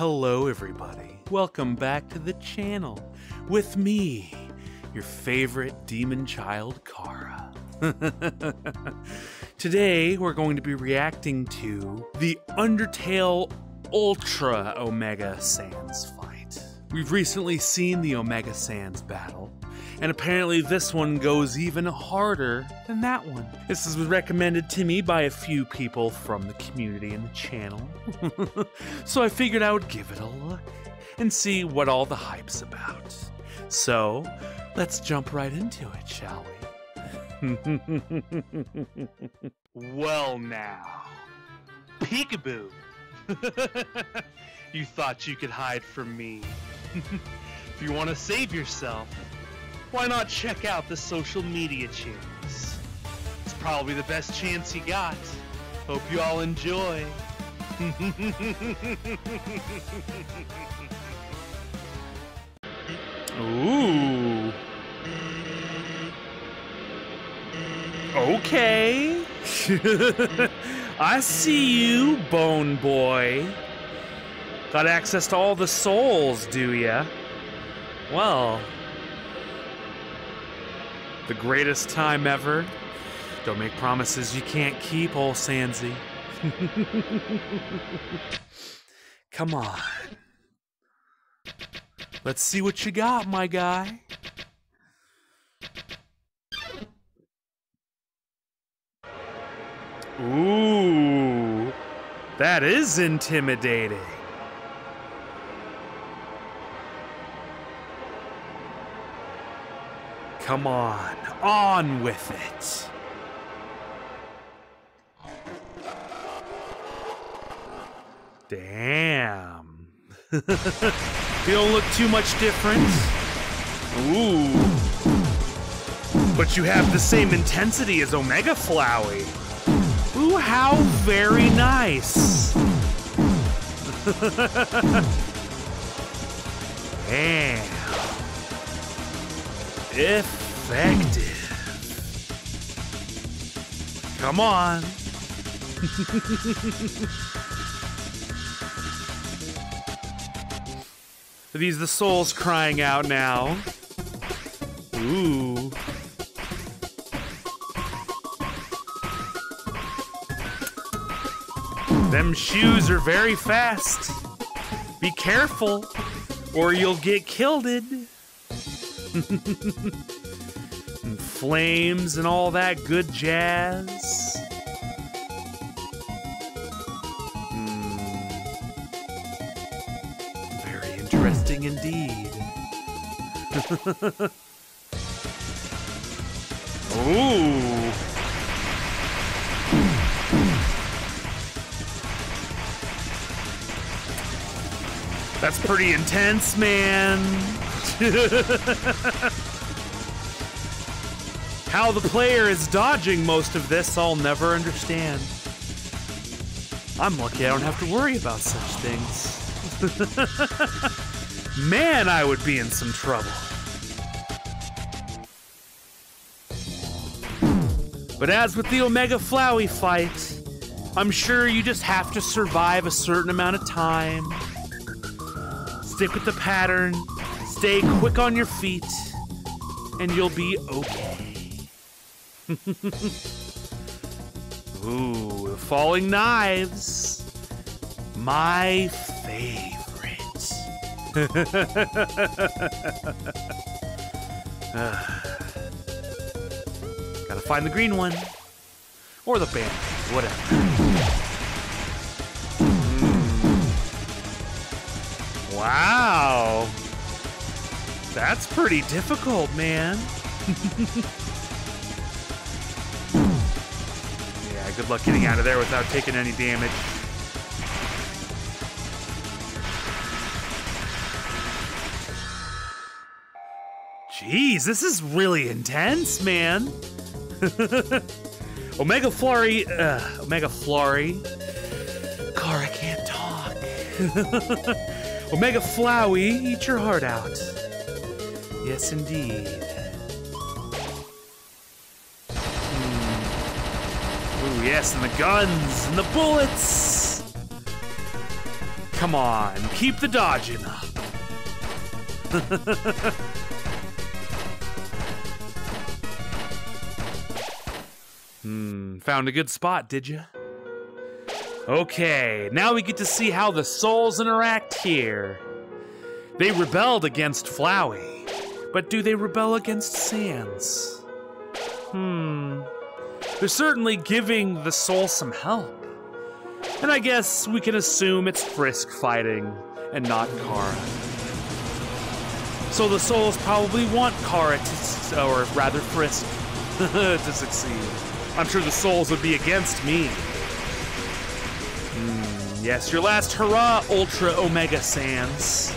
Hello, everybody. Welcome back to the channel with me, your favorite demon child, Chara. Today, we're going to be reacting to the Undertale Ultra Omega Sans fight. We've recently seen the Omega Sans battle, and apparently this one goes even harder than that one. This was recommended to me by a few people from the community and the channel. so I figured I would give it a look and see what all the hype's about. So, let's jump right into it, shall we? well now, peekaboo. you thought you could hide from me. if you want to save yourself, why not check out the social media channels? It's probably the best chance you got. Hope you all enjoy. Ooh. Okay. I see you, Bone Boy. Got access to all the souls, do ya? Well, the greatest time ever. Don't make promises you can't keep, old Sansy. Come on. Let's see what you got, my guy. Ooh, that is intimidating. Come on, on with it. Damn. you don't look too much different. Ooh. But you have the same intensity as Omega Flowey. Ooh, how very nice. Damn. Effective. Come on. Are these the souls crying out now? Ooh. Them shoes are very fast. Be careful, or you'll get killed. and flames and all that good jazz. Hmm. Very interesting indeed. Ooh. That's pretty intense, man. How the player is dodging most of this, I'll never understand. I'm lucky I don't have to worry about such things. Man, I would be in some trouble. But as with the Omega Flowey fight, I'm sure you just have to survive a certain amount of time. Stick with the pattern, stay quick on your feet, and you'll be okay. Ooh, falling knives. My favorite. Gotta find the green one. Or the band, whatever. Mm. Wow. That's pretty difficult, man. good luck getting out of there without taking any damage. Jeez, this is really intense, man. Omega Flurry, uh, Omega Flurry. Car, I can't talk. Omega Flowey, eat your heart out. Yes, indeed. Yes, and the guns and the bullets. Come on, keep the dodging up. hmm, found a good spot, did you? Okay, now we get to see how the souls interact here. They rebelled against Flowey, but do they rebel against Sans? Hmm. They're certainly giving the soul some help. And I guess we can assume it's Frisk fighting and not Chara. So the souls probably want Chara to, or rather Frisk, to succeed. I'm sure the souls would be against me. Mm, yes, your last hurrah, Ultra Omega Sans.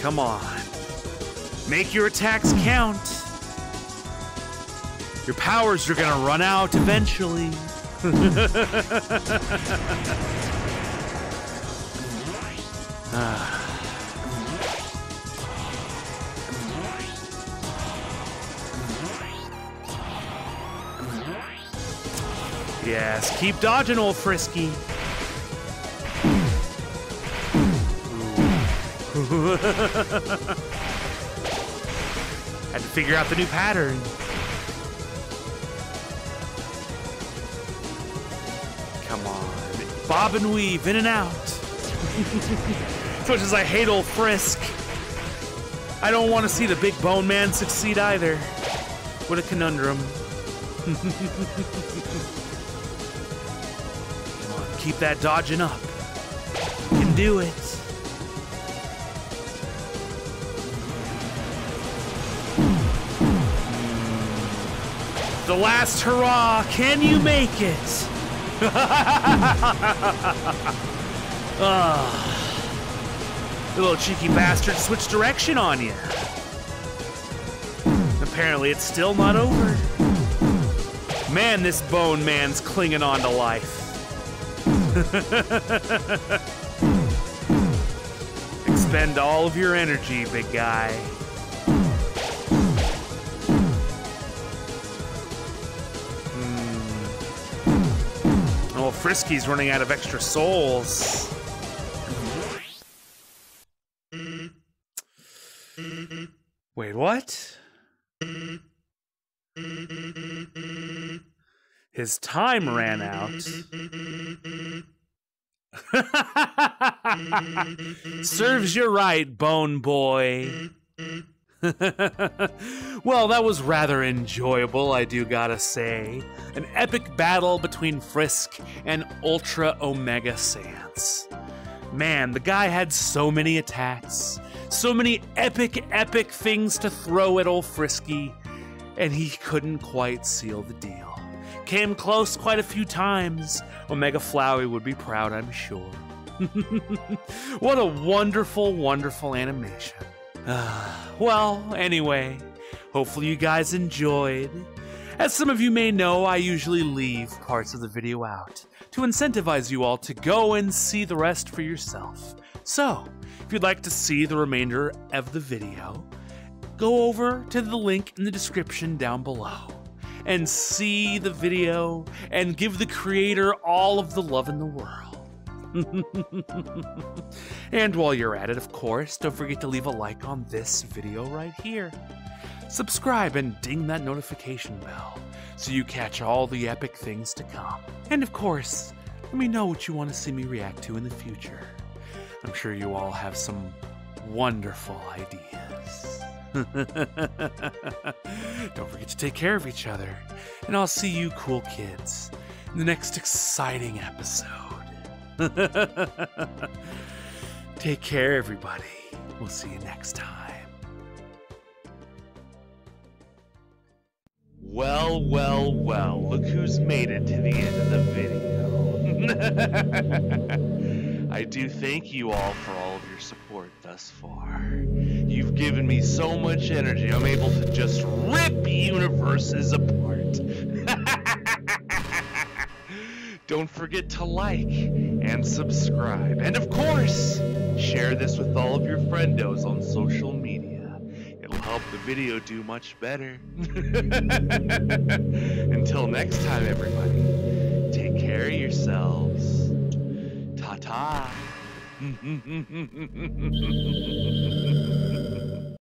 Come on. Make your attacks count. Your powers are gonna run out eventually. Yes, keep dodging, old Frisky. Had to figure out the new pattern. Bob and weave, in and out. as much as I hate old Frisk, I don't want to see the big bone man succeed either. What a conundrum. Come on, keep that dodging up. You can do it. The last hurrah, can you make it? Oh. Ah. The little cheeky bastard switched direction on you. Apparently it's still not over. Man, this bone man's clinging on to life. Expend all of your energy, big guy. Frisky's running out of extra souls. Wait, what? His time ran out. Serves you right, Bone Boy. well, that was rather enjoyable, I do gotta say. An epic battle between Frisk and Ultra Omega Sans. Man, the guy had so many attacks, so many epic, epic things to throw at old Frisky, and he couldn't quite seal the deal. Came close quite a few times. Omega Flowey would be proud, I'm sure. what a wonderful, wonderful animation. well, anyway, hopefully you guys enjoyed. As some of you may know, I usually leave parts of the video out to incentivize you all to go and see the rest for yourself. So, if you'd like to see the remainder of the video, go over to the link in the description down below and see the video and give the creator all of the love in the world. and while you're at it, of course, don't forget to leave a like on this video right here. Subscribe and ding that notification bell so you catch all the epic things to come. And of course, let me know what you want to see me react to in the future. I'm sure you all have some wonderful ideas. Don't forget to take care of each other, and I'll see you cool kids in the next exciting episode. Take care, everybody. We'll see you next time. Well, well, well, look who's made it to the end of the video. I do thank you all for all of your support thus far. You've given me so much energy, I'm able to just rip universes apart. Don't forget to like and subscribe. And of course, share this with all of your friendos on social media. It'll help the video do much better. Until next time, everybody, take care of yourselves. ta ta.